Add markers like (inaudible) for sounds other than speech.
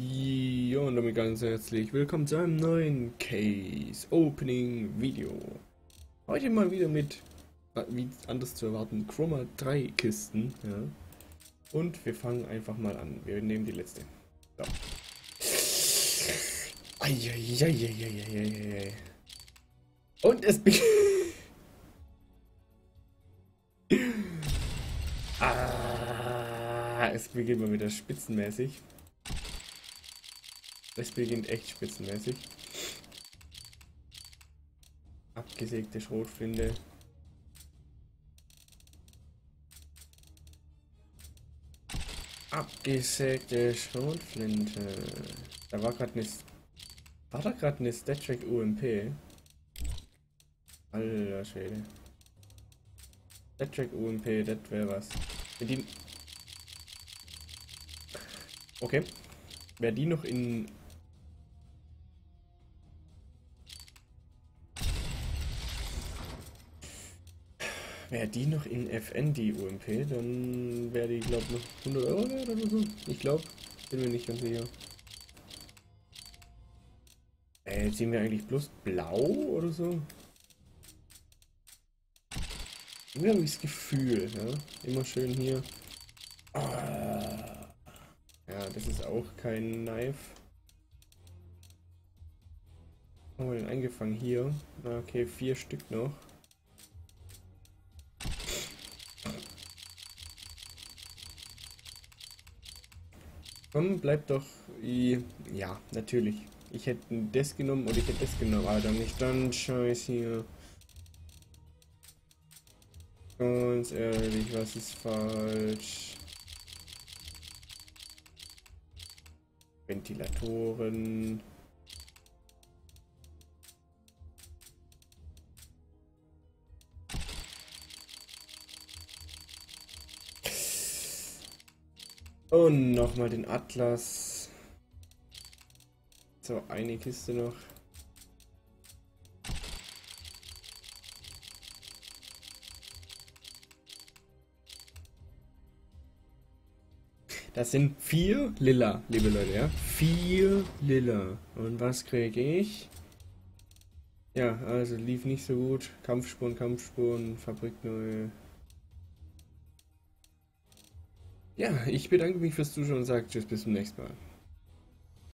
Ja, und damit ganz herzlich willkommen zu einem neuen Case Opening Video. Heute mal wieder mit, äh, wie anders zu erwarten, Chroma 3 Kisten. Ja. Und wir fangen einfach mal an. Wir nehmen die letzte. So. Eieieiei. Und es beginnt. (laughs) ah, es beginnt mal wieder spitzenmäßig. Es beginnt echt spitzenmäßig. Abgesägte Schrotflinte. Abgesägte Schrotflinte. Da war gerade eine. War da gerade eine StatTrack UMP? Alter Schwede. StatTrack UMP, das wäre was. Wenn die. Okay. Wer die noch in Wäre die noch in FN, die UMP, dann wäre die, glaube ich, noch 100 Euro wert oder so. Ich glaube, bin mir nicht ganz sicher. Äh, sehen wir eigentlich bloß blau oder so? Irgendwie habe ich das Gefühl, ja. Immer schön hier. Ah. Ja, das ist auch kein Knife. Haben wir den eingefangen hier? Okay, vier Stück noch. Komm, bleib doch. Ja, natürlich. Ich hätte das genommen oder ich hätte das genommen, aber dann nicht dann scheiß hier. Ganz ehrlich, was ist falsch? Ventilatoren. Und nochmal den Atlas. So, eine Kiste noch. Das sind vier Lila, liebe Leute, ja? Vier Lila. Und was kriege ich? Ja, also lief nicht so gut. Kampfspuren, Kampfspuren, Fabrik neue. Ja, ich bedanke mich fürs Zuschauen und sage Tschüss, bis zum nächsten Mal.